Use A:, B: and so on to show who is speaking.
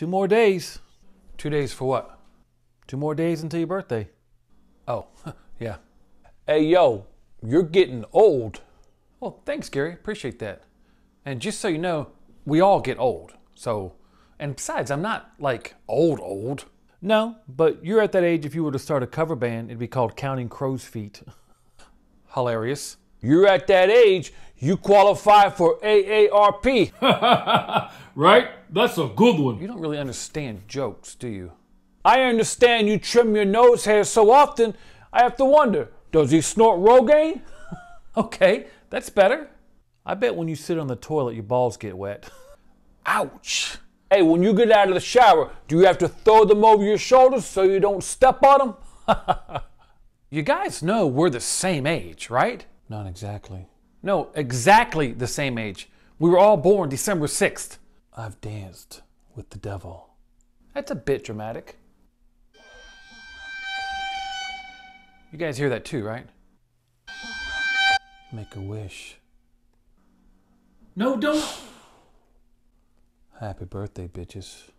A: Two more days. Two days for what? Two more days until your birthday. Oh, yeah.
B: Hey, yo, you're getting old.
A: Well, thanks, Gary. Appreciate that. And just so you know, we all get old. So, and besides, I'm not like old, old. No, but you're at that age if you were to start a cover band, it'd be called Counting Crow's Feet. Hilarious.
B: You're at that age, you qualify for AARP.
C: right? That's a good one.
A: You don't really understand jokes, do you?
B: I understand you trim your nose hair so often, I have to wonder, does he snort Rogaine?
A: Okay, that's better. I bet when you sit on the toilet, your balls get wet.
B: Ouch. Hey, when you get out of the shower, do you have to throw them over your shoulders so you don't step on them?
A: You guys know we're the same age, right?
C: Not exactly.
A: No, exactly the same age. We were all born December 6th.
C: I've danced with the devil.
A: That's a bit dramatic. You guys hear that too, right?
C: Make a wish.
A: No, don't.
C: Happy birthday, bitches.